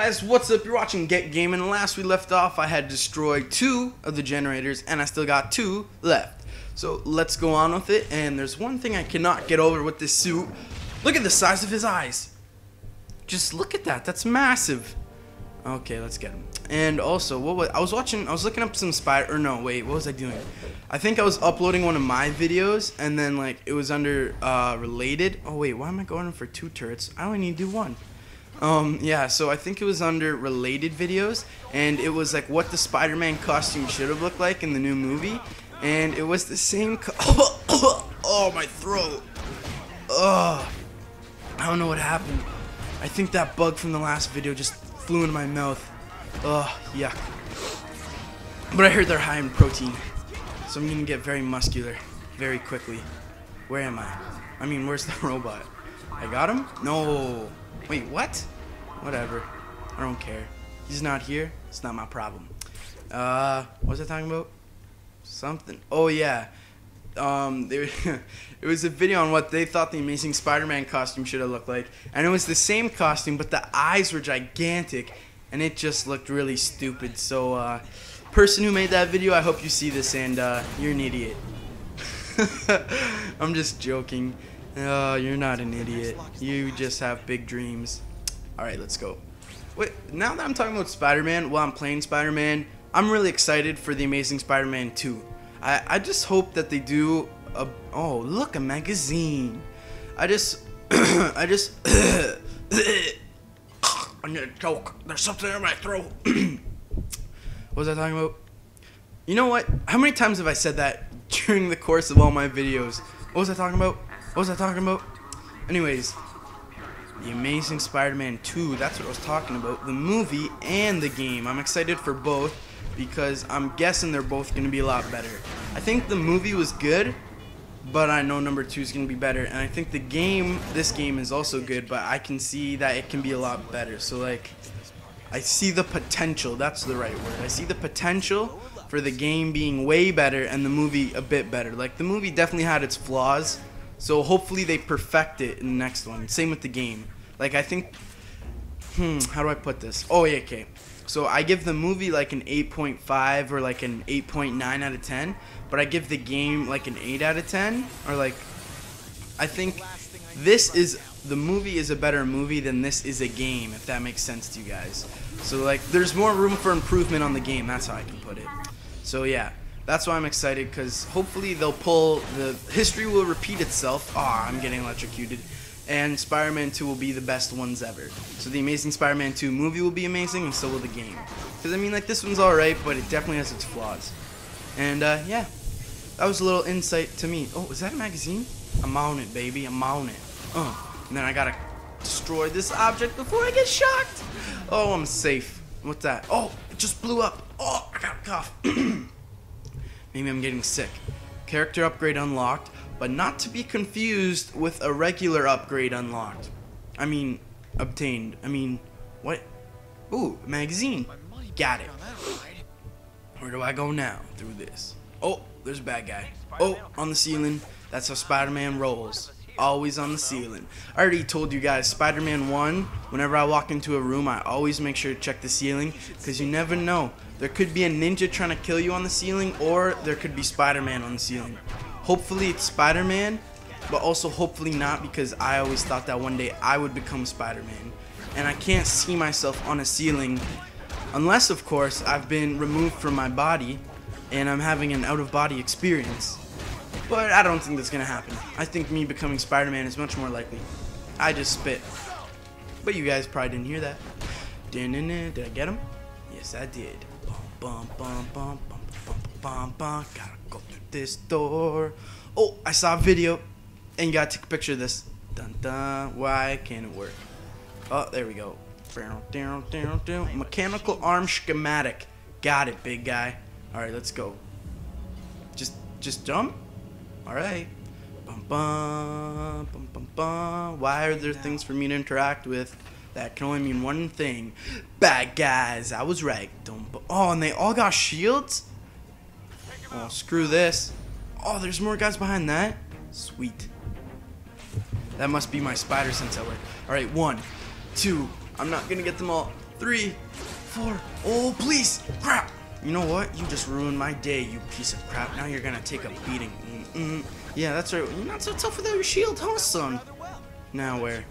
Guys, what's up? You're watching Get Gaming. Last we left off, I had destroyed two of the generators, and I still got two left. So let's go on with it. And there's one thing I cannot get over with this suit. Look at the size of his eyes. Just look at that. That's massive. Okay, let's get him. And also, what was I was watching? I was looking up some spider. Or no, wait, what was I doing? I think I was uploading one of my videos, and then like it was under uh, related. Oh wait, why am I going for two turrets? I only need to do one. Um, yeah, so I think it was under related videos, and it was like what the Spider-Man costume should have looked like in the new movie, and it was the same. oh, my throat. Ugh. I don't know what happened. I think that bug from the last video just flew into my mouth. Ugh, yuck. But I heard they're high in protein, so I'm gonna get very muscular very quickly. Where am I? I mean, where's the robot? I got him? No. Wait, what? Whatever. I don't care. He's not here. It's not my problem. Uh, what was I talking about? Something. Oh yeah. Um, there, it was a video on what they thought the Amazing Spider-Man costume should have looked like, and it was the same costume, but the eyes were gigantic, and it just looked really stupid. So, uh, person who made that video, I hope you see this, and uh, you're an idiot. I'm just joking. Oh, you're not an idiot. You just have big dreams. Alright, let's go. Wait, now that I'm talking about Spider-Man, while I'm playing Spider-Man, I'm really excited for The Amazing Spider-Man 2. I, I just hope that they do a... Oh, look, a magazine. I just... I just... I need a choke. There's something in my throat. what was I talking about? You know what? How many times have I said that during the course of all my videos? What was I talking about? What was I talking about? Anyways, The Amazing Spider-Man 2, that's what I was talking about. The movie and the game. I'm excited for both because I'm guessing they're both going to be a lot better. I think the movie was good, but I know number 2 is going to be better. And I think the game, this game is also good, but I can see that it can be a lot better. So like, I see the potential, that's the right word. I see the potential for the game being way better and the movie a bit better. Like the movie definitely had its flaws, so hopefully they perfect it in the next one. Same with the game. Like I think, hmm, how do I put this? Oh yeah, okay. So I give the movie like an 8.5 or like an 8.9 out of 10, but I give the game like an 8 out of 10 or like I think this is the movie is a better movie than this is a game if that makes sense to you guys. So like there's more room for improvement on the game, that's how I can put it. So yeah, that's why I'm excited because hopefully they'll pull the history will repeat itself. Ah, oh, I'm getting electrocuted. And Spider-Man 2 will be the best ones ever. So the Amazing Spider-Man 2 movie will be amazing, and so will the game. Because I mean, like this one's alright, but it definitely has its flaws. And uh, yeah, that was a little insight to me. Oh, is that a magazine? I'm on it, baby. I'm on it. Uh, and then I gotta destroy this object before I get shocked. Oh, I'm safe. What's that? Oh, it just blew up. Oh, I got a cough. Maybe I'm getting sick. Character upgrade unlocked, but not to be confused with a regular upgrade unlocked. I mean, obtained. I mean, what? Ooh, magazine. Got it. Where do I go now? Through this. Oh, there's a bad guy. Oh, on the ceiling. That's how Spider-Man rolls always on the ceiling. I already told you guys, Spider-Man 1, whenever I walk into a room, I always make sure to check the ceiling, because you never know. There could be a ninja trying to kill you on the ceiling, or there could be Spider-Man on the ceiling. Hopefully it's Spider-Man, but also hopefully not, because I always thought that one day I would become Spider-Man. And I can't see myself on a ceiling, unless, of course, I've been removed from my body, and I'm having an out-of-body experience. But I don't think that's going to happen. I think me becoming Spider-Man is much more likely. I just spit. But you guys probably didn't hear that. Did I get him? Yes, I did. Bum, bum, bum, bum, bum, bum, bum, Gotta go through this door. Oh, I saw a video. And you gotta take a picture of this. Dun dun. Why can't it work? Oh, there we go. Mechanical arm schematic. Got it, big guy. Alright, let's go. Just, just jump. Alright. Bum bum bum bum bum. Why are there things for me to interact with? That can only mean one thing. Bad guys. I was right. Don't. Oh, and they all got shields. Oh, screw this. Oh, there's more guys behind that. Sweet. That must be my spider sense at work. All right, one, two. I'm not gonna get them all. three, four. Oh, please. Crap. You know what? You just ruined my day, you piece of crap. Now you're gonna take a beating. Mm-mm. Yeah, that's right. You're not so tough without your shield, huh, son? Now where?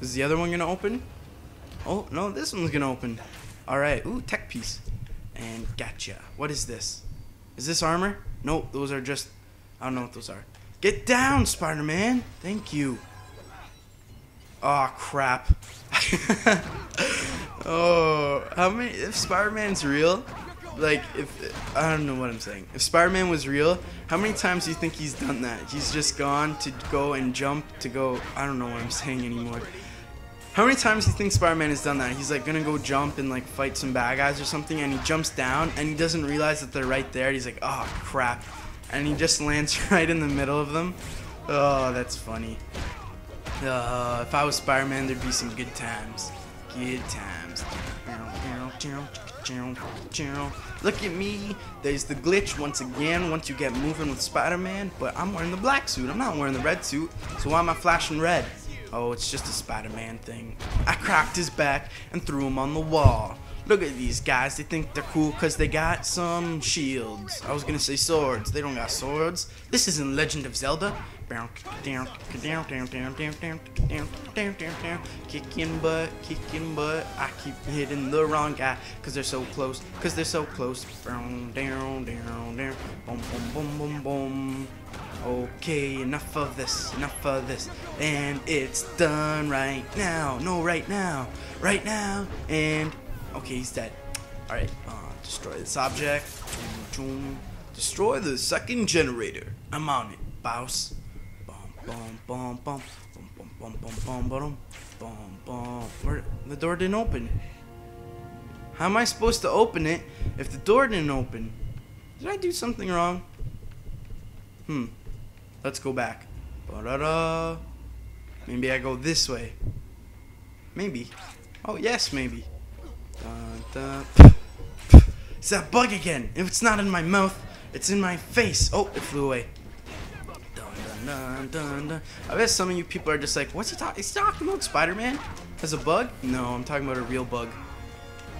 Is the other one gonna open? Oh, no, this one's gonna open. Alright, ooh, tech piece. And gotcha. What is this? Is this armor? Nope, those are just... I don't know what those are. Get down, Spider-Man! Thank you. Oh crap. oh, how many? If Spider-Man's real, like if I don't know what I'm saying. If Spider-Man was real, how many times do you think he's done that? He's just gone to go and jump to go. I don't know what I'm saying anymore. How many times do you think Spider-Man has done that? He's like gonna go jump and like fight some bad guys or something, and he jumps down and he doesn't realize that they're right there. He's like, oh crap, and he just lands right in the middle of them. Oh, that's funny. Uh, if I was Spider-Man, there'd be some good times. Good times. Look at me. There's the glitch once again once you get moving with Spider-Man. But I'm wearing the black suit. I'm not wearing the red suit. So why am I flashing red? Oh, it's just a Spider-Man thing. I cracked his back and threw him on the wall. Look at these guys. They think they're cool because they got some shields. I was to say swords. They don't got swords. This isn't Legend of Zelda. Kicking butt, kicking butt. I keep hitting the wrong guy because they're so close. Because they're so close. Down, down, down, down. Boom, boom, boom, boom, boom. Okay, enough of this, enough of this. And it's done right now. No, right now. Right now. And Okay, he's dead. Alright, uh, destroy this object. Destroy the second generator. I'm on it, boss. The door didn't open. How am I supposed to open it if the door didn't open? Did I do something wrong? Hmm. Let's go back. Maybe I go this way. Maybe. Oh, yes, maybe. It's that bug again. If it's not in my mouth, it's in my face. Oh, it flew away. Dun, dun, dun, I bet some of you people are just like, what's he talking? Is talking about Spider-Man as a bug? No, I'm talking about a real bug.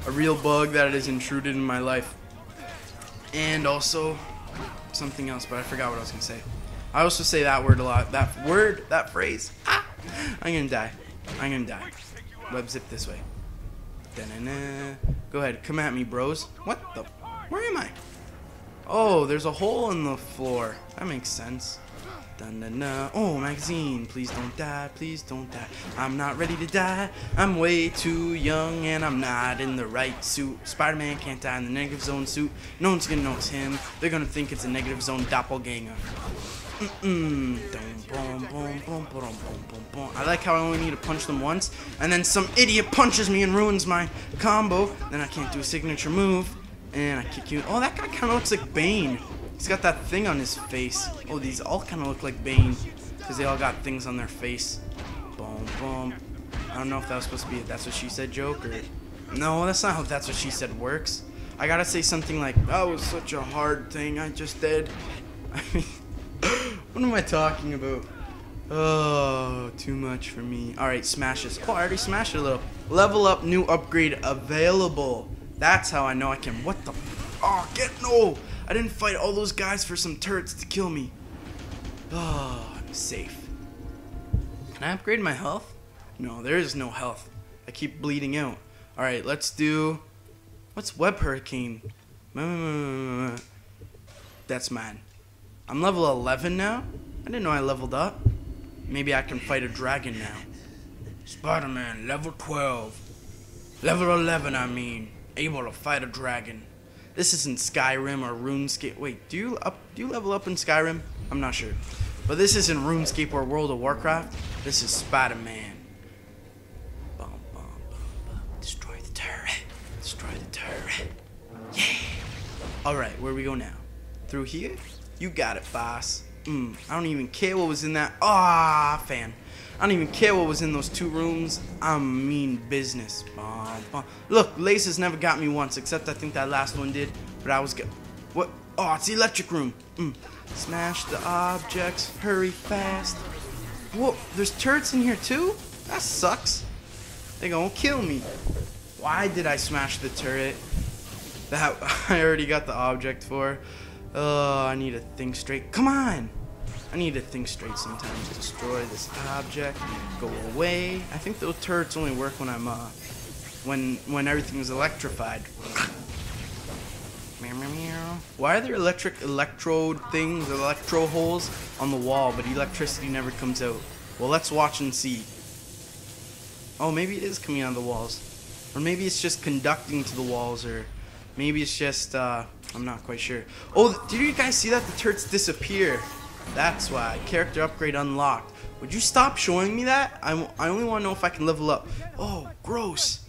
A real bug that has intruded in my life. And also something else, but I forgot what I was gonna say. I also say that word a lot. That word, that phrase. Ah, I'm gonna die. I'm gonna die. Web zip this way. Da-na-na. Go ahead, come at me, bros. What the? Where am I? Oh, there's a hole in the floor. That makes sense. Dun-dun-dun. Oh, magazine. Please don't die. Please don't die. I'm not ready to die. I'm way too young and I'm not in the right suit. Spider-Man can't die in the negative zone suit. No one's gonna know it's him. They're gonna think it's a negative zone doppelganger. I like how I only need to punch them once, and then some idiot punches me and ruins my combo. Then I can't do a signature move, and I kick you. Oh, that guy kind of looks like Bane. He's got that thing on his face. Oh, these all kind of look like Bane, because they all got things on their face. Boom, boom. I don't know if that was supposed to be that's what she said joke, or... No, that's not how that's what she said works. I gotta say something like, that was such a hard thing I just did. I mean... what am I talking about? Oh, too much for me. Alright, smashes. Oh, I already smashed it a little. Level up, new upgrade available. That's how I know I can. What the? Oh, get no! I didn't fight all those guys for some turrets to kill me. Oh, I'm safe. Can I upgrade my health? No, there is no health. I keep bleeding out. Alright, let's do... What's Web Hurricane? That's mine. I'm level 11 now? I didn't know I leveled up. Maybe I can fight a dragon now. Spider-Man, level 12. Level 11, I mean. Able to fight a dragon. This isn't Skyrim or RuneScape. Wait, do you up? Do you level up in Skyrim? I'm not sure. But this isn't RuneScape or World of Warcraft. This is Spider-Man. Destroy the turret. Destroy the turret. Yeah. Alright, where we go now? Through here? You got it, boss. Mm, I don't even care what was in that. Ah, fan. I don't even care what was in those two rooms. I'm mean business. Look, laces never got me once, except I think that last one did. But I was good. What? Oh, it's the electric room. Mm. Smash the objects. Hurry fast. Whoa, there's turrets in here too? That sucks. They gonna kill me. Why did I smash the turret? That I already got the object for. Oh, I need to think straight. Come on! I need to think straight sometimes. Destroy this object. Go away. I think those turrets only work when I'm, uh, when, when everything's electrified. Why are there electric electrode things, electro holes on the wall, but electricity never comes out? Well, let's watch and see. Oh, maybe it is coming out of the walls. Or maybe it's just conducting to the walls, or maybe it's just, uh, I'm not quite sure. Oh, did you guys see that? The turrets disappear. That's why. Character upgrade unlocked. Would you stop showing me that? I, I only want to know if I can level up. Oh, gross.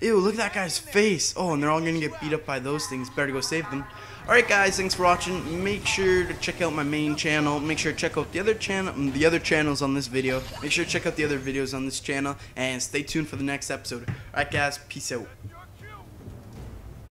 Ew, look at that guy's face. Oh, and they're all going to get beat up by those things. Better go save them. Alright guys, thanks for watching. Make sure to check out my main channel. Make sure to check out the other channel mm, the other channels on this video. Make sure to check out the other videos on this channel and stay tuned for the next episode. Alright guys, peace out.